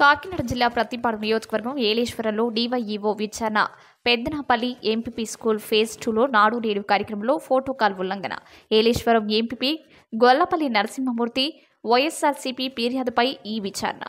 కాకినాడ జిల్లా ప్రతిపాడు నియోజకవర్గం ఏలేశ్వరంలో డీవైఈఓ విచారణ. పెద్దనపల్లి ఎంపీపీ స్కూల్ ఫేజ్ టూలో నాడు నేడు కార్యక్రమంలో ఫోటో కాల్ ఉల్లంఘన. ఏలేశ్వరం ఎంపీపీ గొల్లపల్లి నరసింహమూర్తి వైఎస్ఆర్సీపీ ఫిర్యాదుపై ఈ విచారణ.